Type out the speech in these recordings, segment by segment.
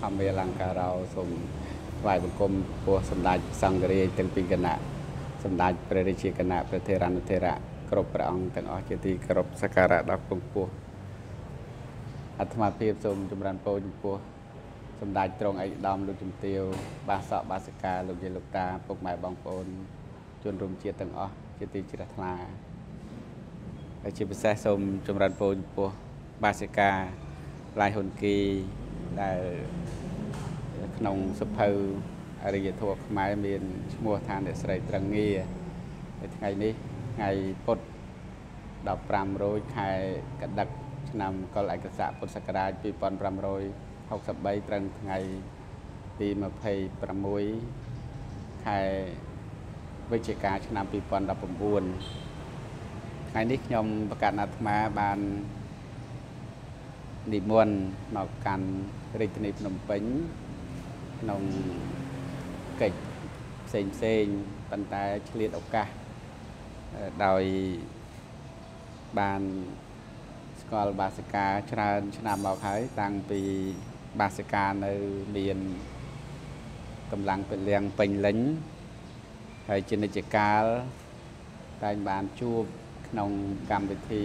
ធម្មអលង្ការោសូមថ្វាយបង្គំពោះសម្ដេចសង្ឃរាជទាំងពីរគណៈសម្ដេចព្រះរាជាគណៈព្រះធេរនុធេរៈគ្រប់ព្រះអង្គទាំងអស់ជាទីគោរពសក្ការៈដល់ពងពោះអាត្មាភាពសូមចម្រើនពរចំពោះសម្ដេចត្រង់ឯកឧត្តមលោកជំទាវ បាសកបាសិកាលោកយាយលោកតាពុកម៉ែបងប្អូនជនរួមជាតិទាំងអស់ជាទីជ្រះថ្លាហើយជាពិសេសសូមចម្រើនពរចំពោះបាសិកាឡាយហ៊ុនគី ដែលក្នុងសភៅអរិយធម៌ខ្មែរមានឈ្មោះថាអ្នកស្រីត្រឹងងាហើយថ្ងៃនេះថ្ងៃពុទ្ធ15រោចខែកដឹកឆ្នាំកុលឯកស័កពុទ្ធសករាជ2563ត្រឹមថ្ងៃទី26ខែវិច្ឆិកាឆ្នាំ2019ថ្ងៃនេះខ្ញុំប្រកាសអាត្មាបាននិមន្តមកកាន់ រាជធានីភ្នំពេញក្នុងកិច្ចផ្សេងផ្សេងប៉ុន្តែឆ្លៀតឱកាសដោយបានស្គាល់បាសិកាច្រើនឆ្នាំមកហើយតាំងពីបាសិកានៅមានកម្លាំងពលៀងពេញលេញហើយជានិច្ចកាលតែងបានជួបក្នុងកម្មវិធី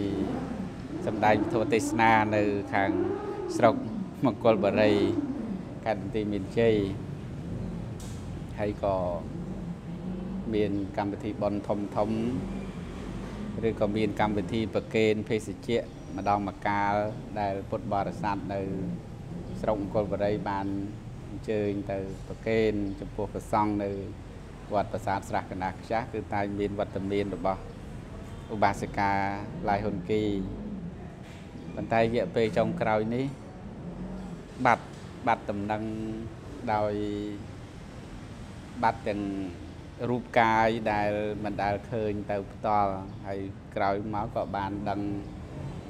សម្ដែងធម៌ទេសនានៅខាងស្រុក មង្គលបរិយខេត្តបន្ទាយមានជ័យហើយក៏មានកម្មវិធីបន់ធំធំឬក៏មានកម្មវិធីប្រគេនភេសជ្ជៈម្ដងម្កាលដែលពុទ្ធបរិស័ទនៅ ស្រុកមង្គលបរិយបានអញ្ជើញទៅប្រគេនចំពោះព្រះសង្ឃនៅវត្តប្រាសាទស្រះកណ្ដាលខ្ចាស់គឺតែមានវត្តមានរបស់ឧបាសិកាឡាយហ៊ុនគីប៉ុន្តែរយៈពេលចុងក្រោយនេះ បាត់បាត់តំណែងដោយបាត់ទាំងរូបកាយដែលមិនដែលឃើញទៅផ្ទាល់ហើយក្រោយមកក៏បានដឹង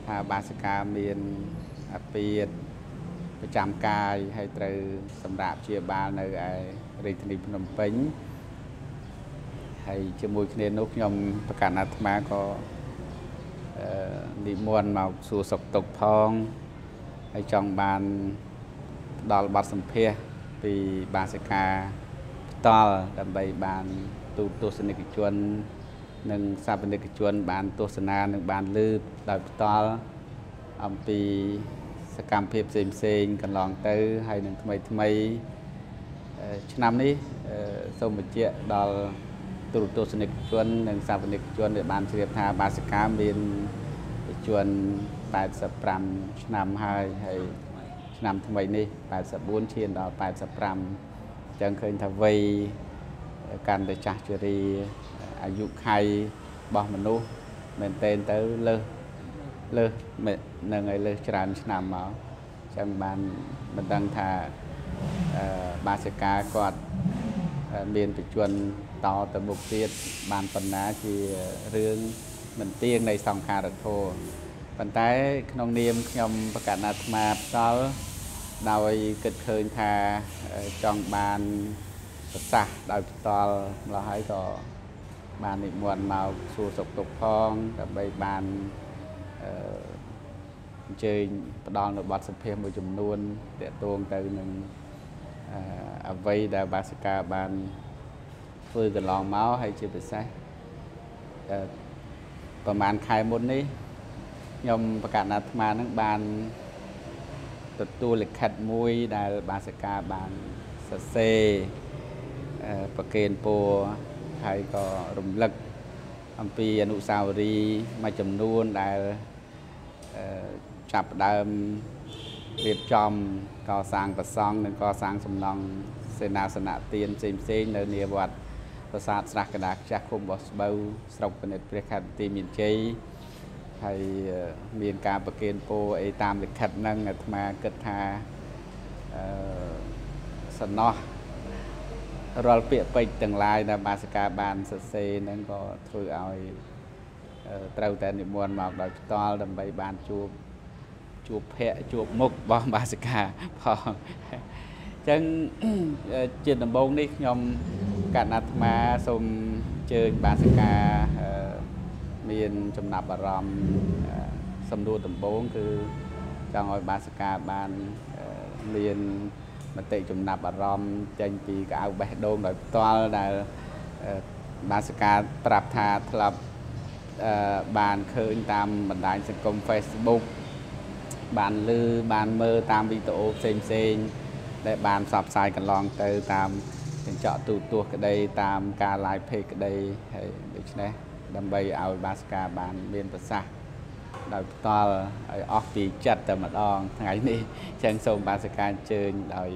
ថាបាសិកាមានអាពាធប្រចាំកាយហើយត្រូវសម្រាប់ជាបាលនៅឯរាជធានីភ្នំពេញហើយជាមួយគ្នានោះខ្ញុំប្រកាសអាត្មាក៏និមន្តមកសួរសុខទុក្ខផងហើយចង់បានផ្ដល់បទសម្ភាសពីបាសិកាផ្ទាល់ដើម្បីបានទូទស្សនិកជន និងសាវនិកជន បានទស្សនានិងបានលើកដោយផ្ទាល់អំពីសកម្មភាពផ្សេងផ្សេងកន្លងទៅហើយនឹងថ្មីថ្មីឆ្នាំនេះសូមបញ្ជាក់ដល់ទូរទស្សនិកជន និងសាវនិកជនដែលបានជ្រាបថាបាសិកាមានជន85ឆ្នាំហើយហើយ ឆ្នាំថ្មីនេះ84ឈានដល់85អញ្ចឹងឃើញថាវ័យកាន់តែចាស់ជរាអាយុខៃរបស់មនុស្សមែនតែនទៅលើសលើសនឹងឲ្យលើសច្រើនឆ្នាំមកអញ្ចឹងបានមិនដឹងថាបាសិកាគាត់មានបច្ចុប្បន្នតទៅមុខទៀតបានប៉ុណ្ណាជារឿងមិនទៀងនៃសង្ខារធម៌ប៉ុន្តែក្នុងនាមខ្ញុំប្រកាសអាត្មាផ្ដល់ ដោយគិតឃើញថាចង់បានប្រសាសន៍ដោយផ្ទាល់ម្ល៉េះហើយក៏បាននិមន្តមកសួរសុខទុក្ខផងដើម្បីបានអញ្ជើញផ្ដល់នៅបទសម្ភាសន៍មួយចំនួនតាក់ទងទៅនឹងអ្វីដែលបាសិកាបានធ្វើកន្លងមកហើយជាពិសេសប្រហែលខែមុននេះខ្ញុំប្រកាសអាត្មានឹងបាន ទទួលលិខិតមួយដែលបាសិកាបានសរសេរប្រកេនពោហើយក៏រំលឹកអំពីអនុស្សាវរីយ៍មួយចំនួនដែលចាប់ដើមរៀបចំកសាងប្រសង់និងកសាងសំណង់សេនាសនៈទានផ្សេងផ្សេងនៅនាវត្តប្រាសាទស្រះកណ្ដាលខ្ចាស់ឃុំបោះស្បូវស្រុកពនិតព្រះខេត្តបន្ទាយមានជ័យ ហើយមានការប្រគេនពោអីតាមលិខិតហ្នឹងអាត្មាគិតថាអឺសំណោះរាល់ពាក្យពេចន៍ទាំងឡាយដែលបាសិកាបានសរសេរហ្នឹងក៏ធ្វើឲ្យត្រូវតែនិមន្តមកដោយផ្ទាល់ដើម្បីបានជួបជួបភ័ក្រជួបមុខរបស់បាសិកាផងអញ្ចឹងជាដំបូងនេះខ្ញុំកណ្ណាអាត្មាសូមអញ្ជើញបាសិកា មានចំណាប់អារម្មណ៍សំដួលដំបូងគឺចង់ឲ្យបាសិកាបានមានមតិចំណាប់អារម្មណ៍ចេញពីកៅបេះដូងដោយផ្ទាល់ដែលបានសកាប្រាប់ថាធ្លាប់បានឃើញតាមបណ្ដាញសង្គម Facebook បានឮបានមើលតាមវីដេអូផ្សេងផ្សេងដែលបានផ្សព្វផ្សាយកន្លងទៅតាមកញ្ចក់ទូទស្សន៍ក្តីតាមការ live page ក្តីហើយដូច្នេះ ដើម្បីឲ្យបាសកាបានមានប្រសាសន៍ដោយផ្ទាល់ឲ្យអស់ពីចិត្តតែម្ដងថ្ងៃនេះចឹងសូមបាសកាអញ្ជើញដោយ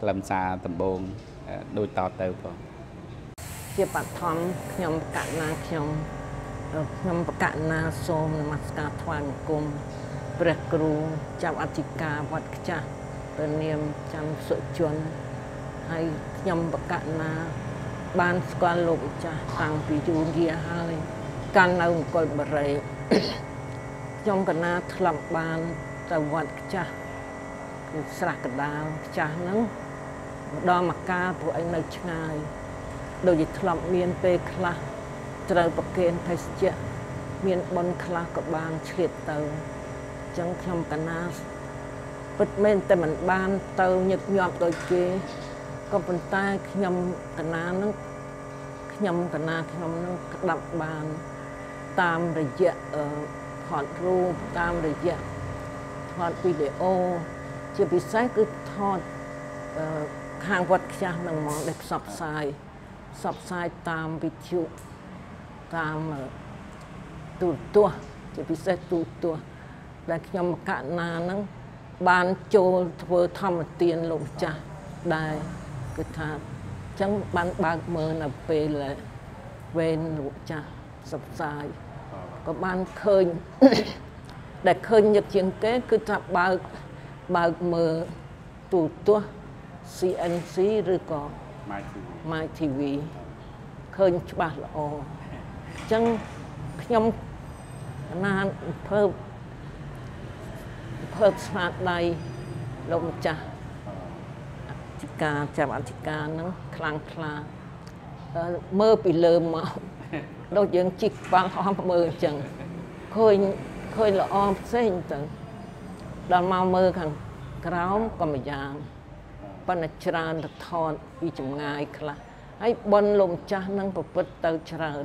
ខ្លឹមសារដំបូងដូចតទៅបងជាបឋមខ្ញុំកណាខ្ញុំខ្ញុំបកណាសូមនមស្ការថ្វាយបង្គំព្រះគ្រូចាំអធិការវត្តខ្ចាស់ព្រះនាមចាំសុជនហើយខ្ញុំបកណា បានស្គាល់លោកម្ចាស់តាំងពីយូរយារហើយកាន់នៅអង្គលបរិយខ្ញុំកណាធ្លាប់បានទៅវត្តខ្ចាស់គឺស្រះកដាលខ្ចាស់ហ្នឹងម្ដងមកកាលពួកឯងនៅឆ្ងាយដូចជាធ្លាប់មានពេលខ្លះត្រូវប្រគេនភេសជ្ជៈមានបុណ្យខ្លះក៏បានឆ្លៀតទៅអញ្ចឹងខ្ញុំកណាពិតមែនតែមិនបានទៅញឹកញាប់ដូចគេ ក៏ប៉ុន្តែខ្ញុំកណានឹងខ្ញុំកណាខ្ញុំនឹងក្តាប់បានតាមរយៈថតរូបតាមរយៈថតវីដេអូជាពិសេសគឺថតខាងវត្តខ្ចាស់នឹងមកដែលផ្សព្វផ្សាយផ្សព្វផ្សាយតាមវិទ្យុតាមទូរទស្សន៍ជាពិសេសទូរទស្សន៍ដែលខ្ញុំកណាហ្នឹងបានចូលធ្វើធម្មទានលោកម្ចាស់ដែរ គឺថាអញ្ចឹងបានបើកមើលនៅពេលវេនលោកចាស់សព្វផ្សាយក៏បានឃើញដែលឃើញញឹកជាងគេគឺថាបើកបើកមើលទូទស្សន៍ CNC ឬក៏ My TV ឃើញច្បាស់ល្អអញ្ចឹងខ្ញុំណានធ្វើធ្វើស្មាតដៃលោកម្ចាស់អធិ ការចាំអធិការហ្នឹងខ្លាំងខ្លាមើលពីលើមកដូចយើងជីកក្បាលអស់មើលអញ្ចឹងឃើញឃើញល្អផ្សេងទៅដល់មកមើលខាងក្រោមក៏ម្យ៉ាងប៉ុន្តែច្រើនទៅថតពីចម្ងាយខ្លះហើយបនលោកម្ចាស់នឹងប្រព្រឹត្តទៅច្រើន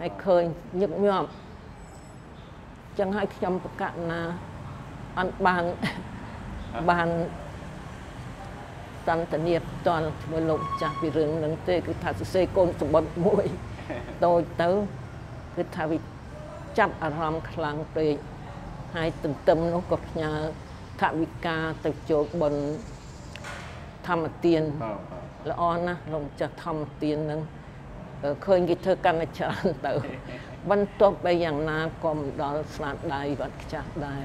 ហើយឃើញញឹកញាប់ចឹងហើយខ្ញុំប្រកាសណាអត់បានបាន តន្តនីផ្ទាល់ជាមួយលោកចាស់ពីរឿងហ្នឹងទេគឺថាសរសេរកូនសម្បត្តិមួយដូចទៅគឺថាវាចាប់អារម្មណ៍ខ្លាំងពេកហើយទន្ទឹមនោះក៏ផ្ញើថវិកាទៅចូលបុណ្យធម្មទានល្អណាស់លោកចាស់ធម្មទានហ្នឹងឃើញគេធ្វើកាន់តែច្រើនទៅ បន្ទាប់បីយ៉ាងណាក៏មិនដល់ស្នាដៃវត្តខ្ចាស់ដែរ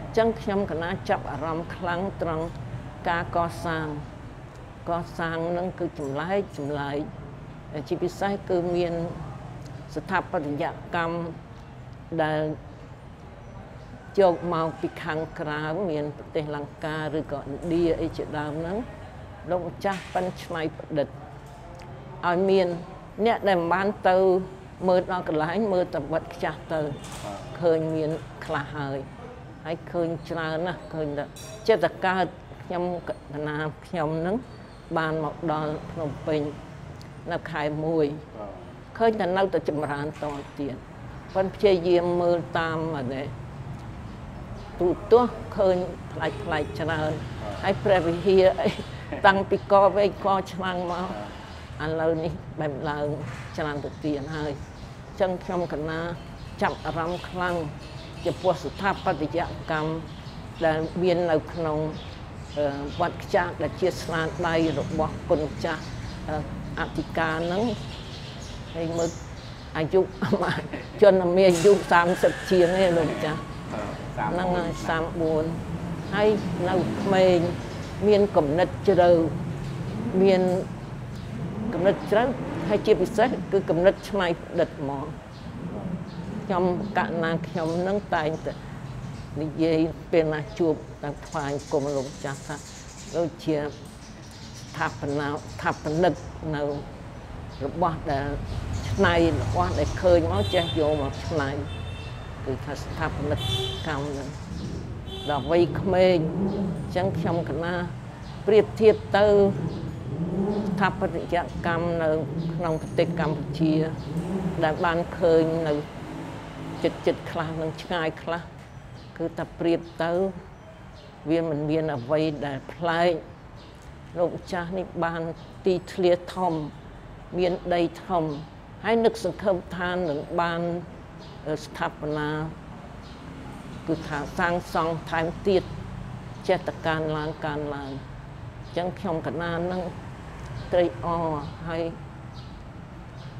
អញ្ចឹងខ្ញុំកណាចាប់អារម្មណ៍ខ្លាំងត្រង់ការកសាង កសាងនឹងគឺចម្លែកចម្លែកជាពិសេសគឺមានស្ថាបត្យកម្មដែលយកមកពីខាងក្រៅមានប្រទេសលង្កាឬក៏ឥណ្ឌាអីជាដើមហ្នឹងលោកម្ចាស់ប៉ិនឆ្នៃប្រឌិតឲ្យមានអ្នកដែលមិនបានទៅមើលដល់កន្លែងមើលតែវត្តខ្ចាស់ទៅឃើញមានខ្លះហើយហើយឃើញច្រើនណាស់ឃើញតែចិត្តកើតខ្ញុំកណាខ្ញុំនឹង បានមកដល់ភ្នំពេញនៅខែ1ឃើញតែនៅតែចម្រើនតទៀតប៉ុន្តែព្យាយាមមើលតាមអានេះទូទស្សន៍ឃើញផ្លាច់ផ្លាច់ច្រើនហើយព្រះវិហារអីតាំងពីកវែកកឆ្នាំងមកឥឡូវនេះបែបឡើងច្រើនទៅទៀតហើយអញ្ចឹងខ្ញុំកណាចាប់អារម្មណ៍ខ្លាំងចំពោះស្ថាបត្យកម្មដែលមាននៅក្នុង វត្តខ្ចាស់ដែលជាស្នាដៃរបស់គុណចាស់អធិការហ្នឹងហើយមើលអាយុជនមានអាយុ30ជាងទេលោកចាស់ហ្នឹងហើយ34ហើយនៅក្មេងមានគំនិតជ្រៅមានគំនិតជ្រៅហើយជាពិសេសគឺគំនិតឆ្នៃប្រឌិតហ្មងខ្ញុំកណាខ្ញុំនឹងតែងតែ និយាយពេលណាជួបតាមថ្វាយគុំលោកចាស់ថាដូចជាស្ថាបនាស្ថាបនិកនៅរបស់ដែលឆ្នៃរបស់ដែលឃើញមកចេះយកមកឆ្នៃគឺថាស្ថាបនិកកម្មនឹងដល់វ័យក្មេងអញ្ចឹងខ្ញុំកណាប្រៀបធៀបទៅស្ថាបត្យកម្មនៅក្នុងប្រទេសកម្ពុជា ដែលបានឃើញនៅចិត្តចិត្តខ្លះនិងឆ្ងាយខ្លះ គឺតែប្រៀបទៅវាមិនមានអ្វីដែលប្លែកលោកម្ចាស់នេះបានទីធ្លាធំមានដីធំហើយនឹកសង្ឃឹមថានឹងបានស្ថាបនាគឺថាសាងសង់ថែមទៀតចេះតកានឡើងកានឡើងអញ្ចឹងខ្ញុំកណាននឹងត្រីអហើយ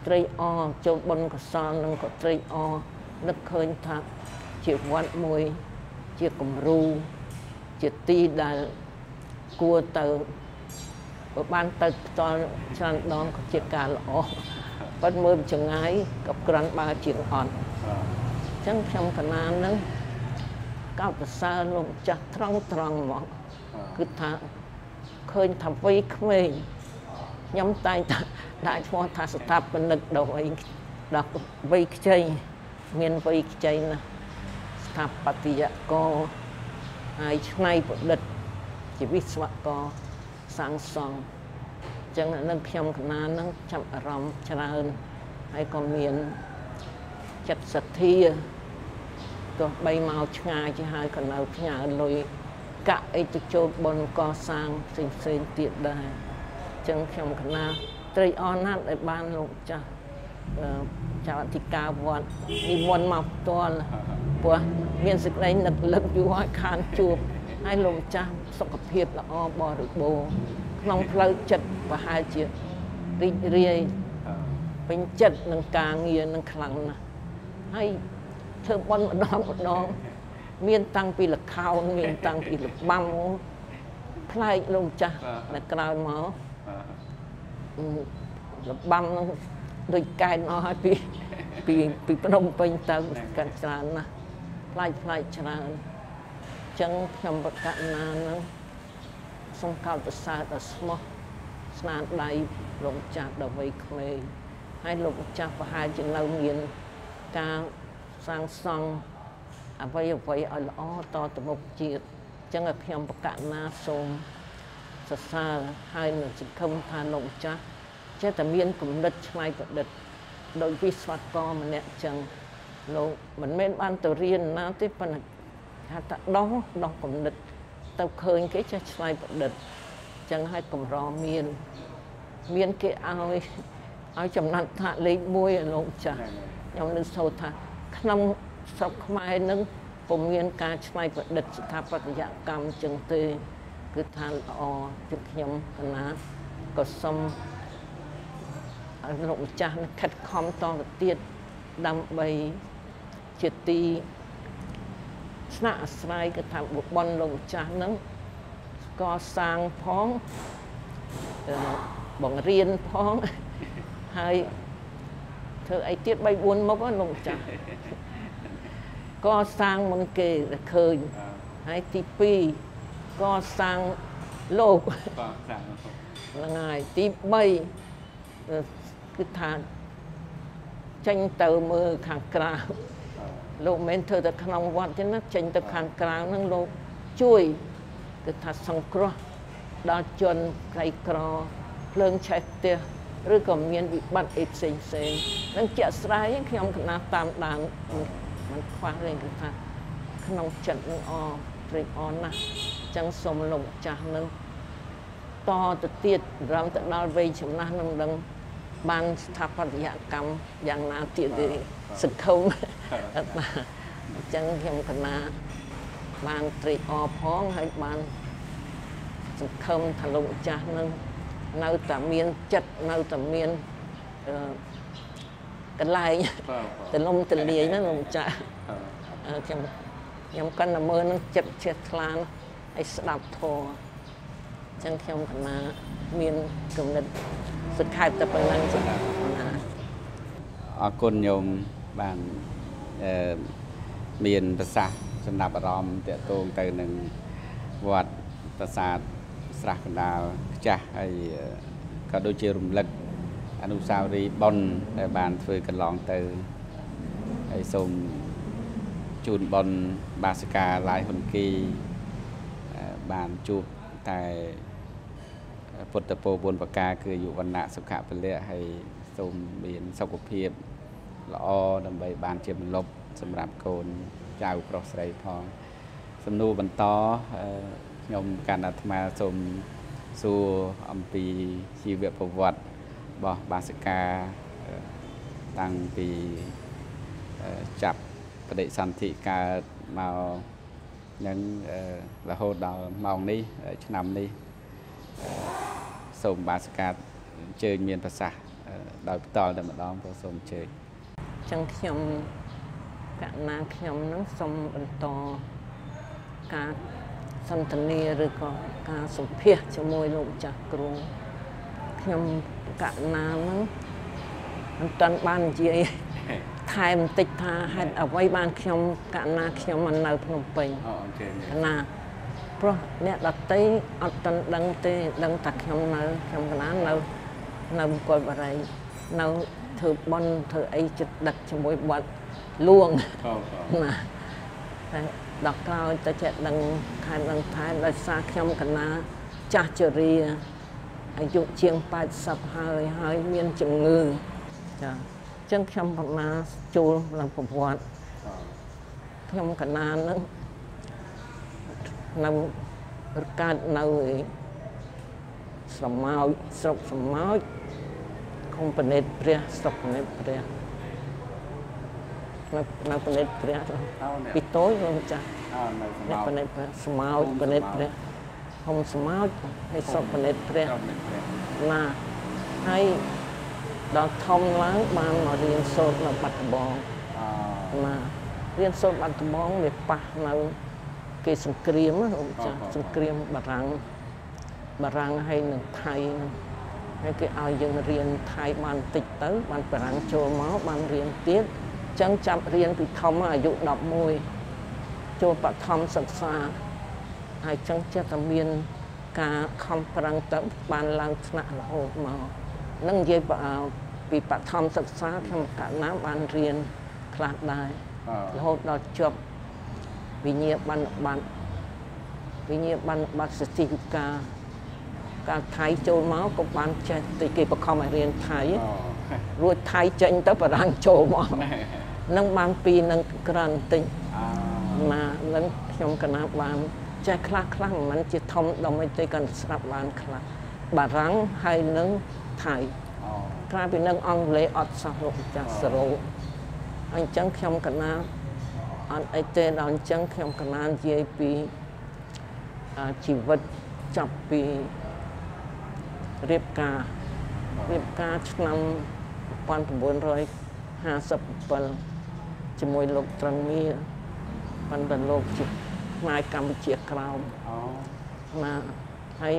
ត្រីអចូលបុណ្យកុសលនឹងក៏ត្រីអនឹកឃើញថាជាវត្តមួយ ជាគំរូជាទីដែលគួរទៅបើបានទៅផ្ទាល់ច្រើនដងក៏ជាការល្អប៉ុន្តែមើលចងាយក៏ក្រាន់បើជាងអត់អញ្ចឹងខ្ញុំកណាននឹងកោតសរលោកម្ចាស់ត្រង់ត្រង់មកគឺថាឃើញថាវ័យក្មេងខ្ញុំតែងតែដាក់ឈ្មោះថាស្ថាបនិកដល់វ័យដល់វ័យខ្ចីមានវ័យខ្ចីណាស់ ស្ថាបត្យករហើយឆ្នៃប្រឌិតជាវិស្វករសាងសង់អញ្ចឹងនឹងខ្ញុំកណាននឹងចាប់អារម្មណ៍ច្រើនហើយក៏មានចិត្តសទ្ធាទោះបីមកឆ្ងាយជាហើយក៏នៅផ្ញើលុយកាក់អីទៅចូលបុណ្យកសាងផ្សេងផ្សេងទៀតដែរអញ្ចឹងខ្ញុំកណាត្រីអរណាស់ដែលបានលោកចាស់ចៅអធិការវត្តនិមន្តមកផ្ទាល់ ព្រោះមានសេចក្តីនឹកលឹកយូរហើយខានជួបហើយលោកម្ចាស់សុខភាពល្អបរិបូរណ៍ក្នុងផ្លូវចិត្តប្រហែលជារីករាយពេញចិត្តនឹងការងារនឹងខ្លាំងណាស់ហើយធ្វើបន់ម្ដងម្ដងមានតាំងពីលខោនមានតាំងពីលបាំផ្លែកលោកម្ចាស់នៅក្រោយមកលបាំនឹងដូចកែនអស់ហើយពីពីពីភ្នំពេញទៅកាន់ច្រើនណាស់ ផ្លាច់ផ្លាច់ច្រើនចឹងខ្ញុំបកណានឹងសូមកោតប្រសើរដល់ស្មោះស្នាដៃលោកម្ចាស់ដល់វ័យក្មេងហើយលោកម្ចាស់ប្រហែលជានៅមានការសាងសង់អ្វីអ្វីឲ្យល្អតទៅមុខជាតិចឹងឲ្យខ្ញុំបកណាសូមសរសើរហើយនឹងសង្ឃឹមថាលោកម្ចាស់ចេះតែមានគំនិតឆ្នៃប្រឌិតដោយវិស្វករម្នាក់ចឹង លោកមិនមែនបានទៅរៀនណាទេប៉ុន្តែថាតដោះដោះគំនិត ទៅឃើញគេចេះឆ្នៃប្រឌិតចឹងឲ្យកម្រមាន មានគេឲ្យឲ្យចំណាត់ថាលេខ1លោកចាស់ខ្ញុំនឹងសូត្រថា ក្នុងស្រុកខ្មែរនឹងពុំមានការឆ្នៃប្រឌិតស្ថាបត្យកម្មចឹងទេ គឺថាល្អជិតខ្ញុំកណាក៏សុំលោកម្ចាស់ខិតខំតទៅទៀតដើម្បី ជាទីស្នាក់អាស្រ័យគឺថាបុបនលោកម្ចាស់ហ្នឹងកសាងផងបង្រៀនផងហើយធ្វើអីទៀត3 4មុខលោកម្ចាស់កសាងមុនគេដែលឃើញហើយទី2កសាងលោកហ្នឹងហើយទី3គឺថាចេញទៅមើលខាងក្រៅ លោកមិនធ្វើតែក្នុងវត្តទេណាចេញទៅខាងក្រៅហ្នឹងលោកជួយគឺថាសង្គ្រោះដល់ជនក្រីក្រភ្លើងឆេះផ្ទះឬក៏មានវិបត្តិអីផ្សេងផ្សេងនឹងជាក់ស្ដែងខ្ញុំកណាតាមដានមិនខ្វះទេគឺថាក្នុងចិត្តនឹងអត្រេកអរណាស់អញ្ចឹងសូមលោកម្ចាស់នឹងតទៅទៀតរំទៅដល់វ័យចំណាស់នឹងដឹងបានស្ថាបត្យកម្មយ៉ាងណាទៀតទេ សង្ឃឹមអត់បានអញ្ចឹងខ្ញុំកណាបានត្រេកអរផងហើយបានសង្ឃឹមថាលោកម្ចាស់នឹងនៅតែមានចិត្តនៅតែមានអឺកន្លែងទលំទលាយណាលោកម្ចាស់ខ្ញុំខ្ញុំកាន់តែមើលនឹងចិត្តជ្រះថ្លាហើយស្ដាប់ធម៌អញ្ចឹងខ្ញុំកណាមានគំនិតសង្ខេបតែប៉ុណ្្នឹងចា៎អរគុណញោម បានអឺមានប្រសាសន៍ចំណាប់អារម្មណ៍តកតងទៅនឹងវត្តប្រាសាទស្រះកណ្ដាលខ្ចាស់ហើយក៏ដូចជារំលឹកអនុស្សាវរីយ៍ប៉ុនដែលបានធ្វើកន្លងទៅហើយសូមជូនប៉ុនបាសិកាឡាយហ៊ុនគីបានជួបតែពុទ្ធពោបុណ្យប្រការគឺយុវណ្ណៈសុខៈពលៈហើយសូមមានសុខភាព ល្អដើម្បីបានជាមលប់សម្រាប់កូនចៅប្រុសស្រីផងសំណួរបន្តខ្ញុំកណ្ដាអាត្មាសូមសួរអំពីជីវប្រវត្តិរបស់បាសិកាតាំងពីចាប់បដិសន្ធិកើតមកនឹងរហូតដល់ម៉ោងនេះឆ្នាំនេះសូមបាសិកាអញ្ជើញមានប្រសាសន៍ដោយផ្ទាល់តែម្ដងក៏សូមអញ្ជើញ ចឹងខ្ញុំកណាខ្ញុំនឹងសូមបន្តការសន្ទនាឬក៏ការសម្ភាសជាមួយលោកចាស់គ្រូខ្ញុំកណានឹងមិនតាន់បាននិយាយថែមបន្តិចថាហេតុអ្វីបានខ្ញុំកណាខ្ញុំមកនៅភ្នំពេញអូអូខេកណាព្រោះអ្នកដតីអត់ទាន់ដឹងទេដឹងតែខ្ញុំនៅខ្ញុំកណានៅនៅមង្គលបារីនៅ ធ្វើបន់ធ្វើអីចិត្តដឹកជាមួយបាត់លួងណាតែដល់ក្រោយទៅចេះដឹងថែមដឹងថែមដោយសារខ្ញុំកណាចាស់ជរាអាយុជាង80ហើយហើយមានជំងឺចាអញ្ចឹងខ្ញុំកណាចូលឡើងប្រវត្តិខ្ញុំកណានឹងនៅកើតនៅស្រមោចស្រុកស្រមោច ខុំប្រណិតព្រះស្រុកប្រណិតព្រះនៅនៅប្រណិតព្រះពីតូចលោកចាស់នៅប្រណិតព្រះស្មោចប្រណិតព្រះហុំស្មោចហើយស្រុកប្រណិតព្រះណាហើយដល់ធំឡើងបានមករៀនសូត្រនៅបាត់ដំបងណារៀនសូត្របាត់ដំបងវាប៉ះនៅគេសង្គ្រាមលោកចាស់សង្គ្រាមបារាំងបារាំងហើយនឹងថៃហើ យគេឲ្យយើងរៀនថៃបានតិចទៅ បានបារាំងចូលមកបានរៀនទៀតចឹងចាប់រៀនពីធំអាយុ11ចូលបឋមសិក្សាហើយចឹងចិត្តតែមាន ការខំប្រឹងទៅបានឡើងថ្នាក់រហូតមកនឹងនិយាយពីបឋមសិក្សាខ្ញុំកណ្ណាបានរៀនខ្លះដែររហូតដល់ចប់វិញ្ញាបនបត្តិវិញ្ញាបនបត្តិស្តិវិកា កាលថៃចូលមកក៏បានចេះតិចគេបខំឲ្យរៀនថៃរួចថៃចេញទៅបារាំងចូលមកនឹងបានពីនឹងក្រាន់តិចណានឹងខ្ញុំកណាបានចេះខ្លះខ្លះមិនជាធំដល់មិនទេកាន់ស្រាប់បានខ្លះបារាំងហើយនឹងថៃក្រៅពីនឹងអង់គ្លេសអត់សោះលោកចាស់សរោអញ្ចឹងខ្ញុំកណាអត់អីទេដល់អញ្ចឹងខ្ញុំកណានិយាយពីជីវិតចាប់ពី រៀបការរៀបការឆ្នាំ1957ជាមួយលោកត្រឹងមាប៉ុន្តែលោកជាផ្នែកកម្ពុជាក្រោមអូណាហើយ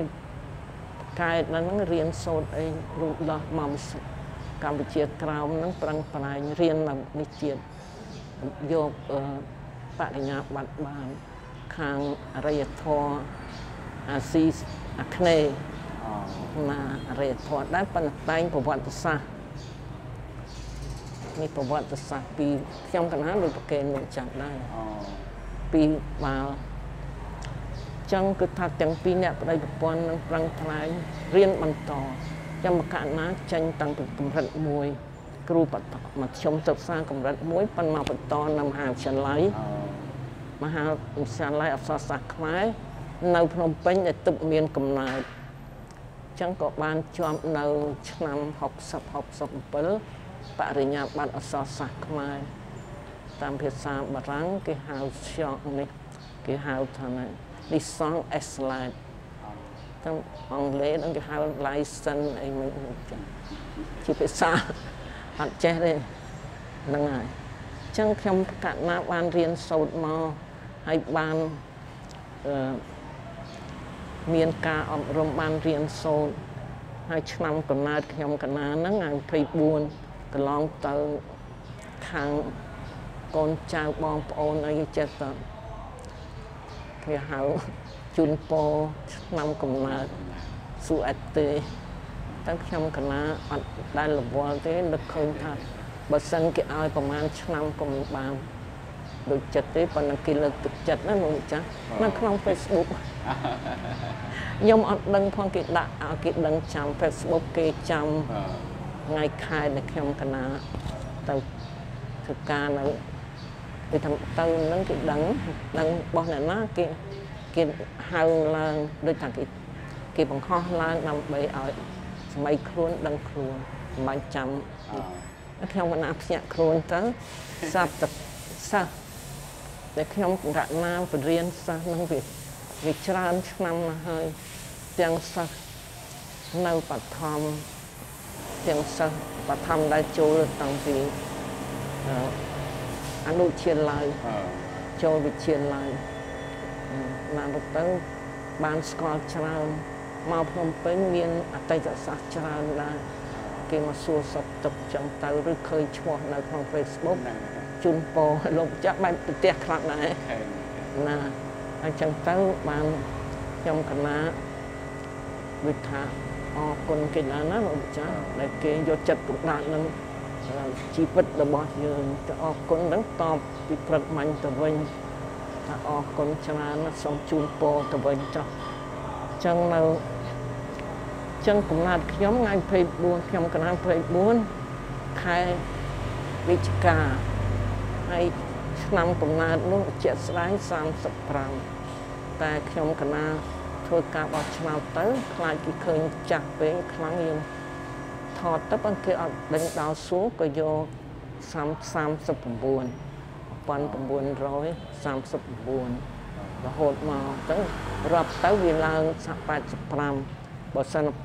កើតហ្នឹងរៀនសូត្រអីរូបដោះមកកម្ពុជាក្រោមហ្នឹងប្រឹងប្រែងរៀននៅនេះជាតិយកបរិញ្ញាបត្របានខាងអរិយធម៌អាស៊ីអាគ្នេយ៍ ណាអរិយធម៌ដែរប៉ុន្តែប្រវត្តិសាស្ត្រនេះប្រវត្តិសាស្ត្រពីខ្ញុំកណាដូចប្រកេនលោកចាំដែរពីមកចឹងគឺថាទាំងពីរអ្នកប្តីប្រពន្ធនឹងប្រឹងថ្លែងរៀនបន្តចាំមកកណាចេញតាំងពីកម្រិត1គ្រូបតមកខ្ញុំសិក្សាកម្រិត1ប៉ុន្តែមកបន្តនៅមហាវិទ្យាល័យមហាវិទ្យាល័យអក្សរសាស្ត្រខ្មែរនៅភ្នំពេញដែលទឹកមានកំណើត ចឹងក៏បានជាប់នៅឆ្នាំ60 67បរិញ្ញាបត្រអក្សរសាស្ត្រខ្មែរតាមភាសាបារាំងគេហៅស្យងនេះគេហៅថានេះ licence excellent តាមអង់គ្លេសនឹងគេហៅ license អីមិនជាភាសាអត់ចេះទេហ្នឹងហើយអញ្ចឹងខ្ញុំកណាបានរៀនសូត្រមកហើយបានអឺ មានការអប់រំបានរៀនសូត្រហើយឆ្នាំកំណើតខ្ញុំកណាហ្នឹង24កន្លងទៅខាងកូនចៅបងប្អូនអីចិត្តទៅគេហៅជូនពរឆ្នាំកំណើតសួរអត់ទេតែខ្ញុំកណាអត់ដែលរវល់ទេនឹកឃើញថាបើសិនគេឲ្យប្រហែលឆ្នាំក៏មិនបានដូចចិត្តទេប៉ុន្តែគេលើកទឹកចិត្តណាលោកម្ចាស់នៅក្នុង Facebook ខ្ញុំអត់ដឹងផងគេដាក់ឲ្យគេដឹងចាំ Facebook គេចាំបាទថ្ងៃខែដែលខ្ញុំកណាទៅធ្វើការនៅគេថាទៅនឹងគេដឹងដឹងរបស់អ្នកណាគេគេហៅឡើងដូចថាគេគេបង្ខំឡើងដើម្បីឲ្យសម័យខ្លួនដឹងខ្លួនមិនបាច់ចាំអខ្ញុំកណាភ្ញាក់ខ្លួនទៅសັບតសិស្សដែលខ្ញុំរណាបរៀនសិស្សនឹងវា វាច្រើនឆ្នាំមកហើយទាំងសិស្សនៅបឋមទាំងសិស្សបឋមដែលចូលតាំងពីអឺអនុជាឡើយអឺចូលវិទ្យាល័យអឺបានរត់ទៅបានស្គាល់ច្រើនមកភ្នំពេញមានអតីតសាស្ត្រច្រើនដែរគេមកសួរសុខទុក្ខចឹងទៅឬឃើញឈ្មោះនៅក្នុង Facebook ហ្នឹងជូនពរឲ្យលោកចាក់បែបប្រទេសខ្លះដែរខេងណា ហើយចឹងទៅបានខ្ញុំកណាវិថាអរគុណគេណាស់ណាលោកចាស់ដែលគេយកចិត្តទុកដាក់នឹងជីវិតរបស់យើងទៅអរគុណនឹងតបពីព្រឹកមាញ់ទៅវិញថាអរគុណច្រើនណាស់សូមជូនពរទៅវិញចុះចឹងនៅចឹងកំណត់ខ្ញុំថ្ងៃ24ខ្ញុំកណា24ខែវិច្ឆិកាហើយ ឆ្នាំកំណើតនោះជាក់ស្ដែង35តែខ្ញុំកណាធ្វើការបោះឆ្នោតទៅខ្លាចគេឃើញចាស់ពេកខ្លាំងយើងថតទៅប៉ុន្តែគេអត់ដេញដោលសួរក៏យក39 1939រហូតមកទៅរាប់ទៅវាឡើង85បើសិន8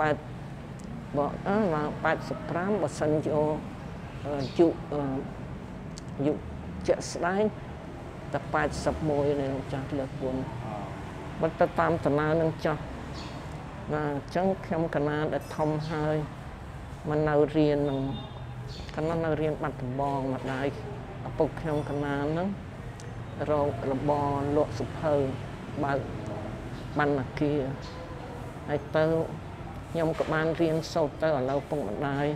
បើអឺឡើង85បើសិនយកអឺយុអឺយុ ជាក់ស្ដែងតែ81នេះលោកចាស់លើក4បើទៅតាមដំណើរនឹងចាស់ណាអញ្ចឹងខ្ញុំកណាដែលធំហើយមកនៅរៀននឹងកណានៅរៀនបាត់ដំបងម្ដាយឪពុកខ្ញុំកណាហ្នឹងរករបរលក់សុភៅបើកបណ្ណាគារហើយទៅខ្ញុំក៏បានរៀនសូត្រទៅឥឡូវពុកម្ដាយ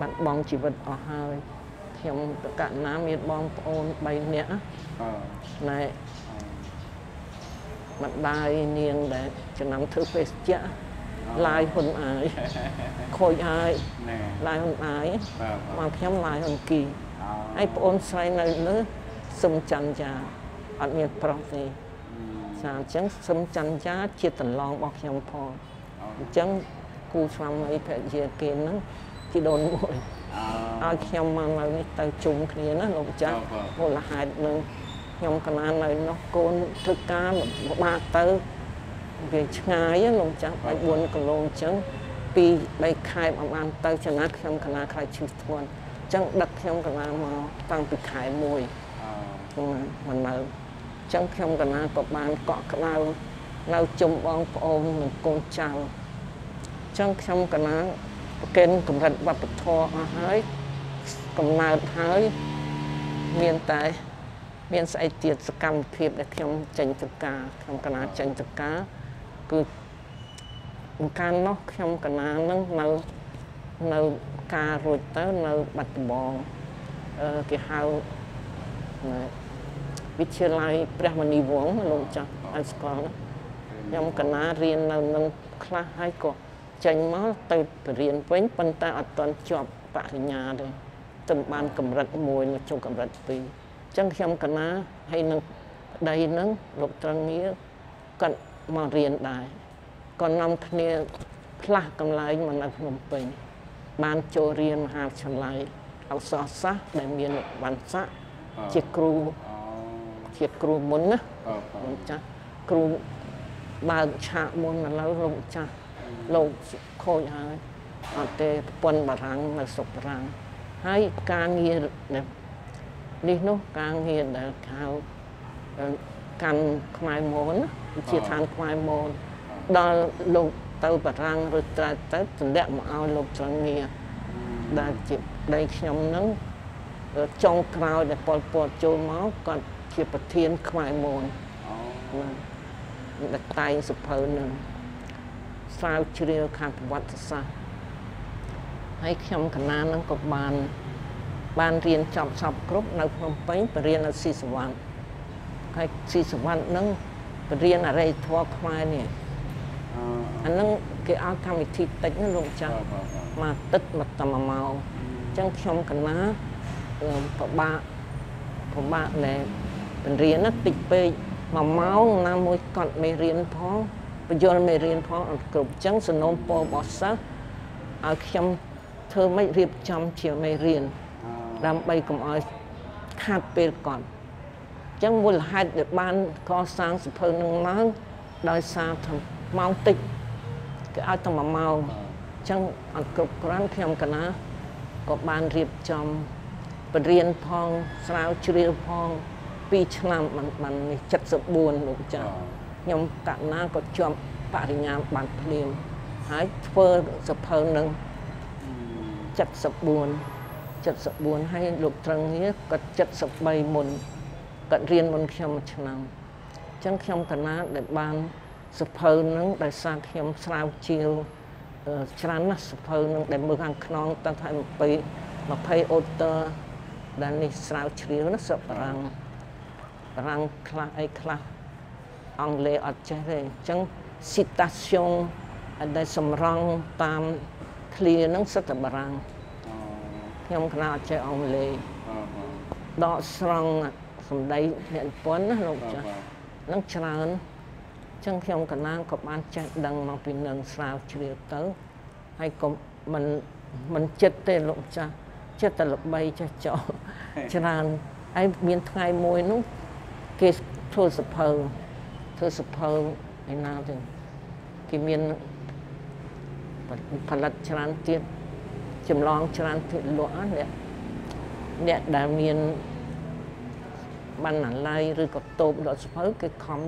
បាត់បង់ជីវិតអស់ហើយ ខ្ញុំទៅកណ្ណាមានបងប្អូន3នាក់ណាអឺណែម្ដាយនាងដែលចំណាំធ្វើពេទ្យៈឡាយហ៊ុនអាយខូចហើយណែឡាយហ៊ុនអាយបាទមកខ្ញុំឡាយហ៊ុនគីអហើយប្អូនស្រីនៅលើសឹមច័ន្ទចាអត់មានប្រុសទេចាអញ្ចឹងសឹមច័ន្ទចាជាតន្លងរបស់ខ្ញុំផងអញ្ចឹងគូស្វាមីភរិយាគេហ្នឹងជីដូនមួយអឺ ឲ្យខ្ញុំមកនៅនេះទៅជុំគ្នាណាលោកចាស់បាទមូលហេតុនឹងខ្ញុំកណាននៅនោះកូនធ្វើការលំបាកទៅវាឆ្ងាយណាលោកចាស់3 4គីឡូអញ្ចឹងពី3ខែអត់បានទៅចំណាត់ខ្ញុំកណាខ្លាចឈឺធ្ងន់អញ្ចឹងដឹកខ្ញុំកណាមកតាំងពីខែ1អឺខ្ញុំមិននៅអញ្ចឹងខ្ញុំកណាក៏បានកក់ក្ដៅនៅជុំបងប្អូននិងកូនចៅអញ្ចឹងខ្ញុំកណា ប្រកេនកម្រិតវប្បធម៌អស់ហើយកំណើតហើយមានតែមានស្អីទៀតសកម្មភាពដែលខ្ញុំចេញទៅការខ្ញុំកណាចេញទៅការគឺកាលនោះខ្ញុំកណានឹងនៅនៅការរួចទៅនៅបាត់ដំបងអឺគេហៅណែវិទ្យាល័យព្រះមនីវង្សលោកចាស់អត់ស្គាល់ណាខ្ញុំកណារៀននៅនឹងខ្លះហើយក៏ ចេញមកទៅបរៀនវិញប៉ុន្តែអត់ទាន់ជាប់បរិញ្ញាទេទៅបានកម្រិត1នៅចុងកម្រិត2អញ្ចឹងខ្ញុំកណាហើយនឹងប្តីនឹងលោកត្រង់ងារគាត់មករៀនដែរក៏នាំគ្នាផ្លាស់កន្លែងមកនៅភ្នំពេញបានចូលរៀនមហាវិទ្យាល័យអក្សរសាស្ត្រដែលមានលោកវណ្ណស័ក្តិជាគ្រូអូជាគ្រូមុនណាអឺលោកចាស់គ្រូបើកឆាកមុនឥឡូវលោកចាស់ លោកខូចហើយអត់ទេប្រពន្ធបារាំងនៅស្រុកបារាំងហើយការងារនេះនេះនោះការងារដែលហៅអឺកាន់ខ្មែរមនណាវិជាឋានខ្មែរមនដល់លោកទៅបារាំងឬត្រែទៅទម្លាក់មកឲ្យលោកត្រង់ងារដែលជាប្តីខ្ញុំនឹងអឺចុងក្រោយដែលប៉ុលពតចូលមកគាត់ជាប្រធានខ្មែរមនអូណាដែលតែងសុភៅនឹង ស្រាវជ្រាវខាងប្រវត្តិសាស្ត្រហើយខ្ញុំកណានឹងក៏បាន បានរៀនចប់សពគ្រប់នៅភ្នំពេញបរៀននៅស៊ីសវណ្ណអហើយស៊ីសវណ្ណហ្នឹងបរៀនអរិយធម៌ខ្មែរនេះអឺអាហ្នឹងគេឲ្យកម្មវិធីតិចណាលោកចាស់បាទបាទបាទមកទឹកមកតែមួយម៉ោងអញ្ចឹងខ្ញុំកណាអឺពិបាកពិបាកដែលបង្រៀនណាតិចពេកមួយម៉ោងណាមួយគាត់មេរៀនផង បញ្យលមេរៀនផងអត់គ្រប់អញ្ចឹងសំណូមពររបស់សិស្សឲ្យខ្ញុំធ្វើម៉េចរៀបចំជាមេរៀនអឺដើម្បីកុំឲ្យខាត់ពេលគាត់អញ្ចឹងមូលហេតុដែលបានកសាងសភៅនឹងឡើងដោយសារថាម៉ោងតិចគេឲ្យតែមួយម៉ោងអញ្ចឹងអត់គ្រប់គ្រាន់ខ្ញុំកណាក៏បានរៀបចំបរៀនផងស្រាវជ្រាវផង2ឆ្នាំបានបាននេះ74លោកចាស់ ខ្ញុំកណាក៏ជាប់បរិញ្ញាបត្រភ្លាមហើយធ្វើសភៅនឹង74 74ហើយលោកត្រឹងនេះក៏73មុនគាត់រៀនមុនខ្ញុំមួយឆ្នាំអញ្ចឹងខ្ញុំកណាដែលបានសភៅនឹងដោយសារខ្ញុំស្រាវជ្រាវអឺច្រើនណាស់សភៅនឹងដែលមើលខាងខ្នងតាំងតែ20 20អូតើដែលនេះស្រាវជ្រាវណាសបារាំងបារាំងខ្លះអីខ្លះ អង់គ្លេសអត់ចេះទេអញ្ចឹង citation ដែលសម្រង់តាមឃ្លាហ្នឹងសិតតែបារាំងខ្ញុំខ្នាអត់ចេះអង់គ្លេសអឺអឺដកស្រង់សម្ដីអ្នកនិពន្ធណាលោកបាទចាស់បាទនឹងច្រើនអញ្ចឹងខ្ញុំកណាក៏បានចេះដឹងមកពីនឹងស្រាវជ្រាវទៅហើយក៏មិនមិនចិត្តទេលោកចាស់ចិត្តតែល្បីចេះចោលច្រើនហើយមានថ្ងៃមួយនោះគេធ្វើសភៅ ធ្វើសភៅឯណាទៅគេមានផលិតច្រើនទៀតចម្លងច្រើនទៀតលក់ណាអ្នកអ្នកដែលមានបណ្ណាល័យឬក៏តូបដកសភៅគេខំ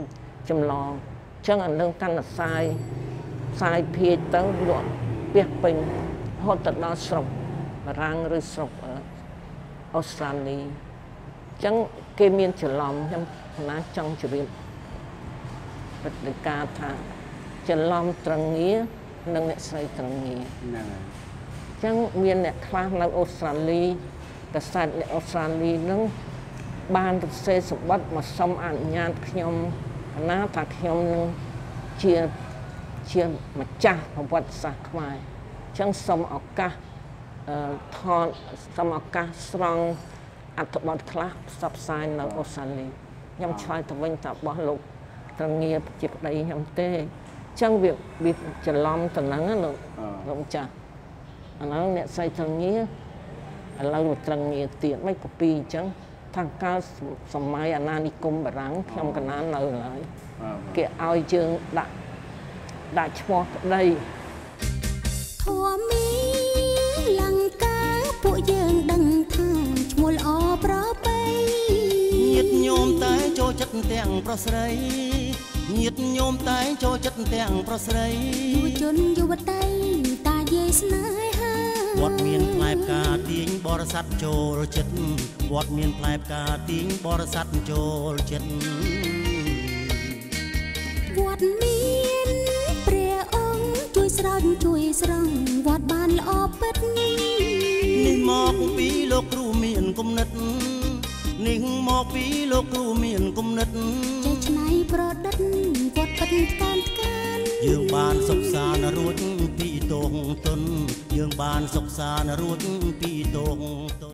ចម្លងអញ្ចឹងអានឹងកាន់តែផ្សាយផ្សាយភាជទៅលក់ពាសពេញរហូតទៅដល់ស្រុកបារាំងឬស្រុកអឺអូស្ត្រាលីអញ្ចឹងគេមានច្រឡំខ្ញុំណាចង់ជម្រាប ព្រឹត្តិការណ៍ថាច្រឡំត្រង់ងារនិងអ្នកស្រីត្រង់ងារហ្នឹងហើយអញ្ចឹងមានអ្នកខ្លះនៅអូស្ត្រាលីកសែតនៅអូស្ត្រាលីហ្នឹងបានរសេរសម្បត្តិមកសុំអនុញ្ញាតខ្ញុំណាថាខ្ញុំនឹងជាជាម្ចាស់ប្រវត្តិសាស្ត្រខ្មែរអញ្ចឹងសុំឱកាសអឺថតសុំឱកាសស្រង់អត្ថបទខ្លះផ្សព្វផ្សាយនៅអូស្ត្រាលីខ្ញុំឆ្លើយទៅវិញថារបស់លោក ត្រង់ងារជាប្តីខ្ញុំទេអញ្ចឹងវាវាច្រឡំទៅហ្នឹងណាលោកអឺលោកម្ចាស់ឥឡូវអ្នកស្រីត្រង់ងារឥឡូវមកត្រង់ងារទៀតមិនក៏ពីរអញ្ចឹងថាកាលសម័យអាណានិគមបារាំងខ្ញុំកណាននៅឡើយបាទគេឲ្យយើងដាក់ដាក់ឈ្មោះប្តីធម៌មីលង្កាពួកយើងដឹងថាឈ្មោះល្អប្រពៃញាតញោ មតែចូលចិត្តទាំងប្រុសស្រីញាតញោមតែចូលចិត្តទាំងប្រុសស្រីយុវជនយុវតីតាយាយស្នេហាវត្តមានផ្លែផ្កាទាញបរិស័ទចូលចិត្តវត្តមានផ្លែផ្កាទាញបរិស័ទចូលចិត្តវត្តមានព្រះអង្គជួយស្រោចជួយស្រង់វត្តបានល្អពិតនេះមកពីលោកគ្រូមានគំនិត នេះមកពីលោកគ្រូមានគំនិតចេះច្នៃប្រឌិតវត្តពិតថ្កើនថ្កើនយើងបានសុខសានរួចពីទងទុនយើងបានសុខសានរួចពីទងទុន